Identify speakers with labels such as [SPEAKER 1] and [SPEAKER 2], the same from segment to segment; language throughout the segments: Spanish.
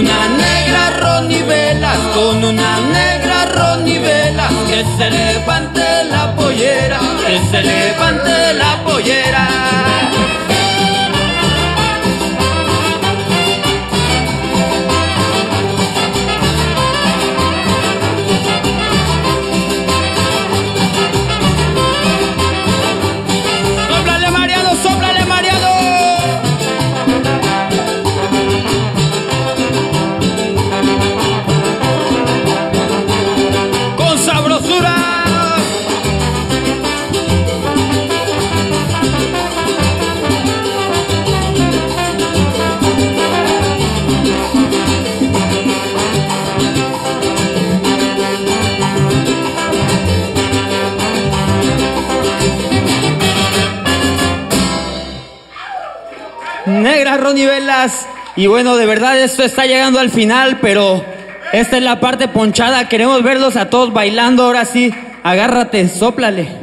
[SPEAKER 1] una negra ronivelas, con una negra ronivelas, que se levante la pollera, que se levante la pollera. Negras ronivelas. Y bueno, de verdad esto está llegando al final, pero esta es la parte ponchada. Queremos verlos a todos bailando. Ahora sí, agárrate, sóplale.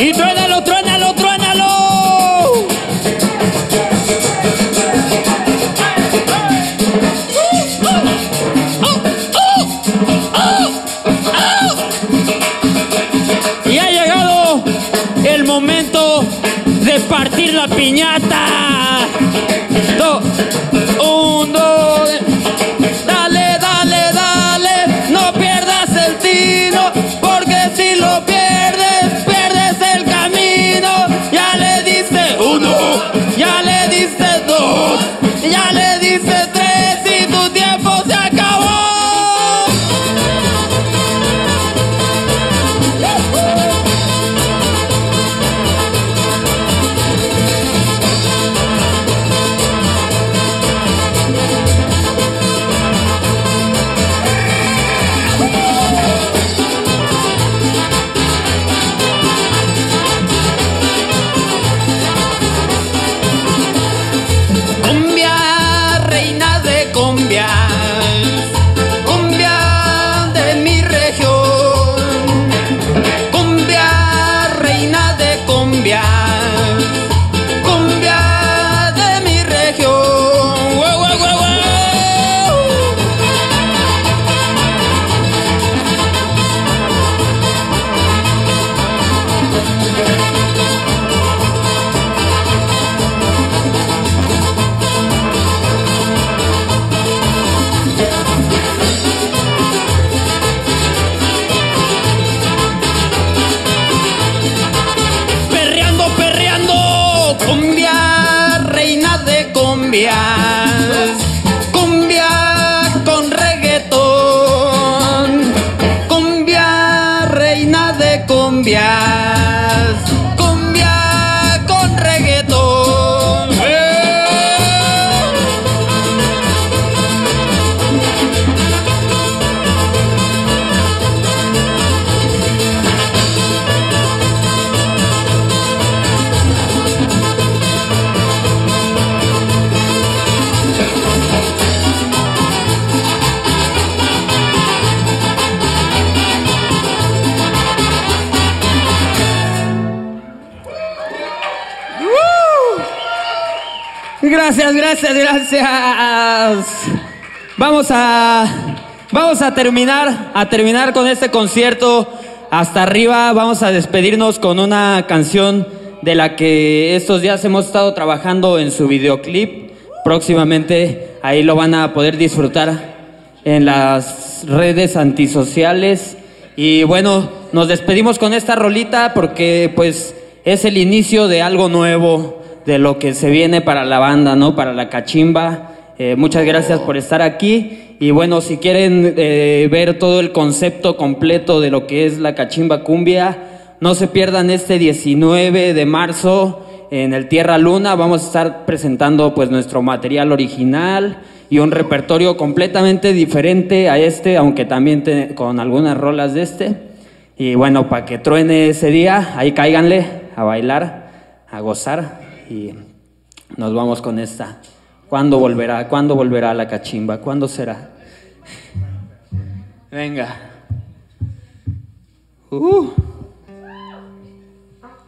[SPEAKER 1] ¡Y truénalo, cumbia, cumbias. Gracias, gracias, gracias. Vamos a vamos a terminar a terminar con este concierto hasta arriba. Vamos a despedirnos con una canción de la que estos días hemos estado trabajando en su videoclip. Próximamente ahí lo van a poder disfrutar en las redes antisociales. Y bueno, nos despedimos con esta rolita porque pues es el inicio de algo nuevo, de lo que se viene para la banda, ¿no? Para la cachimba. Eh, muchas gracias por estar aquí. Y bueno, si quieren eh, ver todo el concepto completo de lo que es la cachimba cumbia, no se pierdan este 19 de marzo en el Tierra Luna. Vamos a estar presentando pues nuestro material original y un repertorio completamente diferente a este, aunque también con algunas rolas de este. Y bueno, para que truene ese día, ahí cáiganle a bailar, a gozar y nos vamos con esta. ¿Cuándo volverá? ¿Cuándo volverá la cachimba? ¿Cuándo será? Venga. Uh.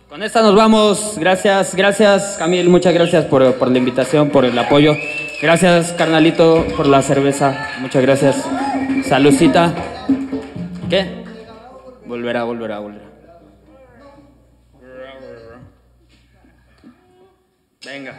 [SPEAKER 1] Con esta nos vamos. Gracias, gracias, Camil. Muchas gracias por, por la invitación, por el apoyo. Gracias, carnalito, por la cerveza. Muchas gracias. Salucita. ¿Qué? Volverá, volverá, volverá. Venga.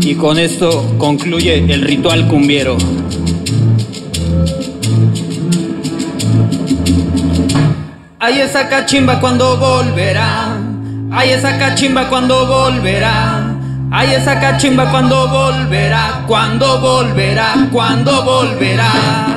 [SPEAKER 1] Y con esto concluye el ritual cumbiero. Ay, esa cachimba cuando volverá. Ay, esa cachimba cuando volverá. Ay, esa cachimba cuando volverá. Cuando volverá, cuando volverá.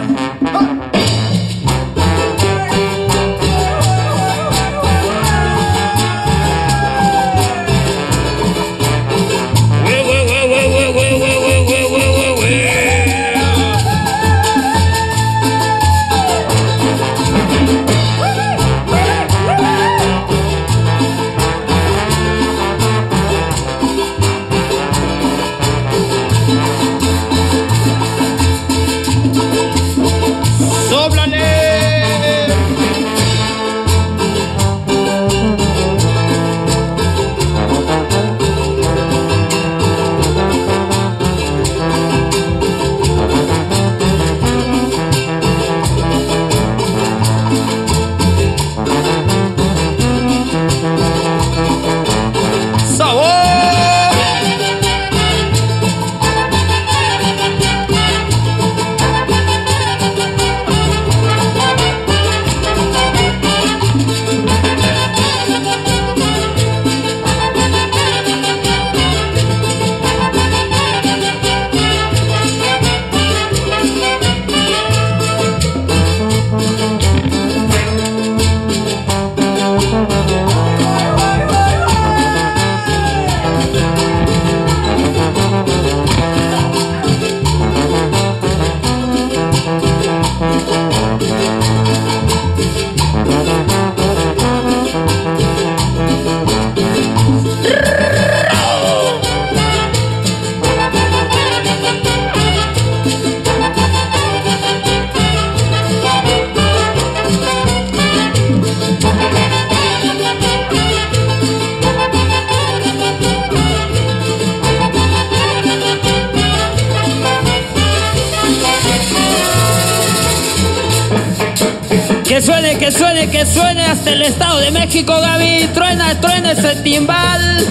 [SPEAKER 1] Que suene, que suene, que suene hasta el Estado de México, Gaby. Truena, truena ese timbal.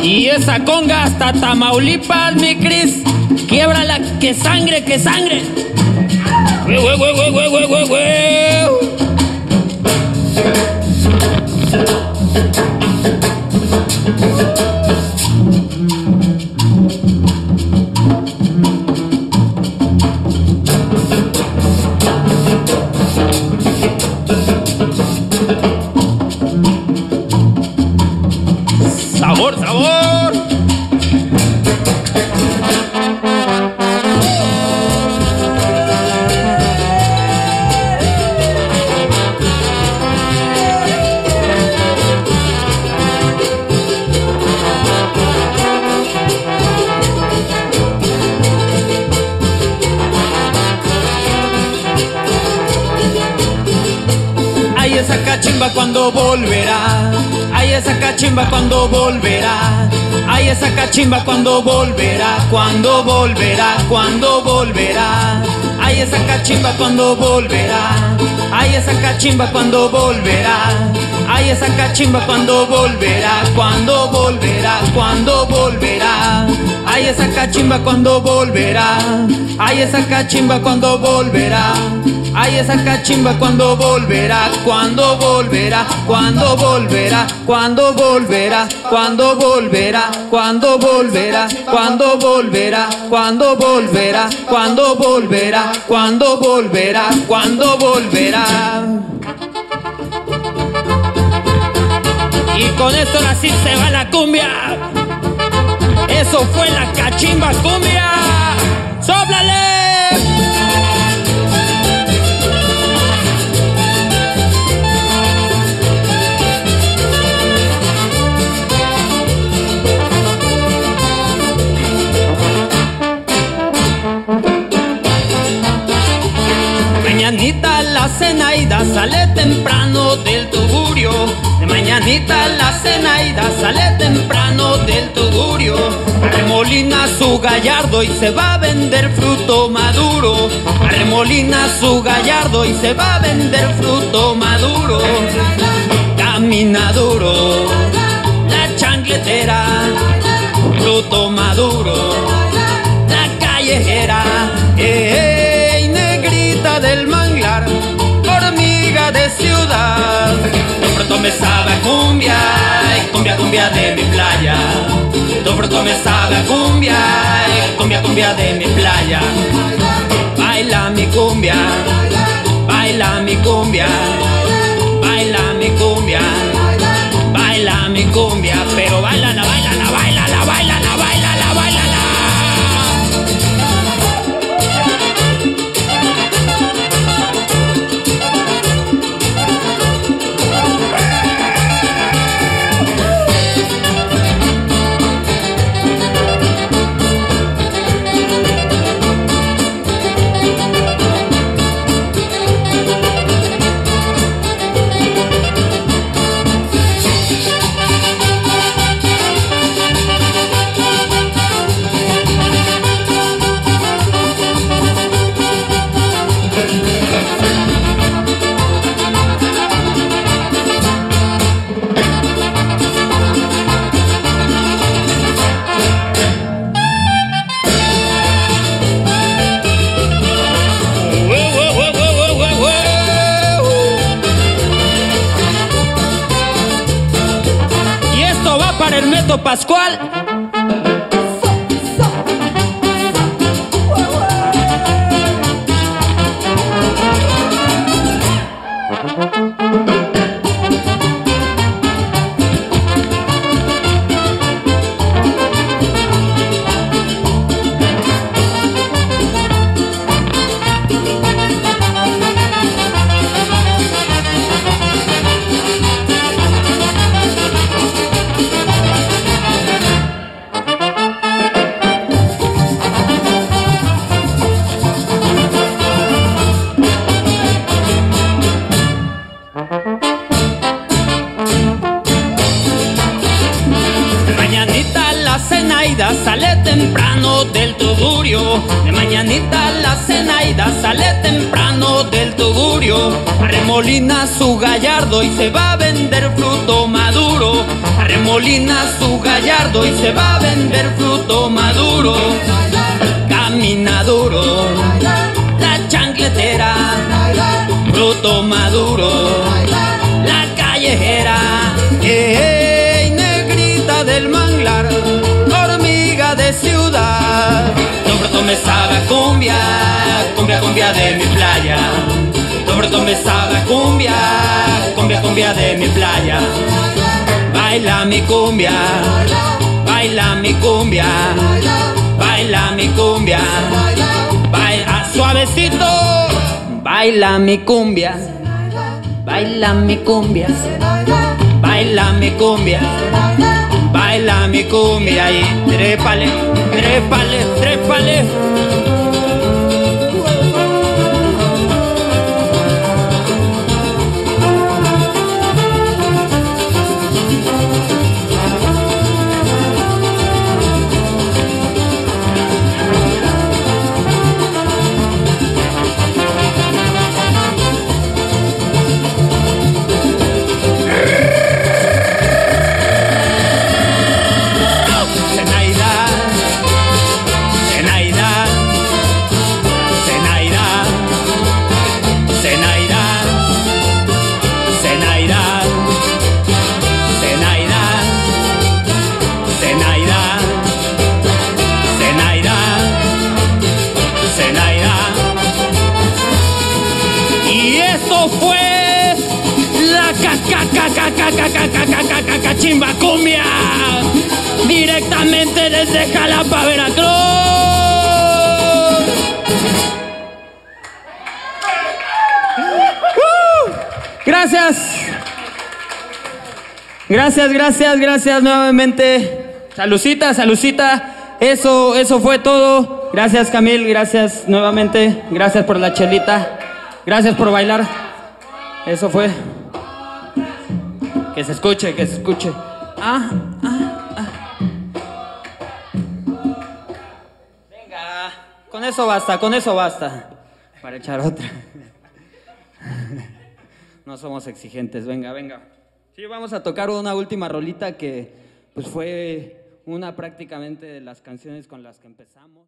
[SPEAKER 1] Y esa conga hasta Tamaulipas, mi Cris. la que sangre, que sangre.
[SPEAKER 2] Volverá. Ay, esa cachimba cuando volverá. Ay, esa cachimba cuando volverá. Cuando volverá, cuando volverá. Ay, esa cachimba cuando volverá. Ay, esa cachimba cuando volverá. Ay, esa cachimba cuando volverá. Cuando volverá, cuando volverá. Ay, esa cachimba cuando volverá. Ay, esa cachimba cuando volverá. Ay, esa cachimba cuando volverá, cuando volverá, cuando volverá, cuando volverá, cuando volverá, cuando volverá, cuando volverá, cuando volverá, cuando volverá, cuando volverá, cuando volverá.
[SPEAKER 1] Y con esto así se va la cumbia. Eso fue la cachimba cumbia. ¡Sóplale!
[SPEAKER 2] La cenaida sale temprano del tugurio. De mañanita la cenaida sale temprano del tugurio. Arremolina su gallardo y se va a vender fruto maduro. Arremolina su gallardo y se va a vender fruto maduro. Camina duro, la chancletera, fruto maduro, de ciudad. Pronto me sabe a cumbia, cumbia, cumbia de mi playa. De pronto me sabe a cumbia, cumbia, cumbia de mi playa. Baila mi cumbia, baila mi cumbia, baila mi cumbia, baila mi cumbia, pero baila Hermeto
[SPEAKER 1] Pascual.
[SPEAKER 2] Arremolina su gallardo y se va a vender fruto maduro. Arremolina su gallardo y se va a vender fruto maduro. Camina duro, la chancletera, fruto maduro, la callejera, hey, negrita del manglar, hormiga de ciudad. No me sabe cumbia, cumbia, cumbia de mi playa. No pronto me sabe a cumbia, cumbia, cumbia de mi playa. Baila mi cumbia, baila mi cumbia, baila mi cumbia, baila suavecito, baila mi cumbia, baila mi cumbia, baila mi cumbia, baila mi cumbia y trépale, trépale, trépale. Cachimba cumbia directamente desde Jalapa, Veracruz. Gracias. Gracias, gracias, gracias nuevamente. Salucita, salucita. Eso, eso fue todo. Gracias, Camil. Gracias nuevamente. Gracias por la chelita. Gracias por bailar. Eso fue. Que se escuche, que se escuche. Ah, ah, ah. Venga, con eso basta, con eso basta. Para echar otra. No somos exigentes, venga, venga. Sí, vamos a tocar una última rolita que pues fue una prácticamente de las canciones con las que empezamos.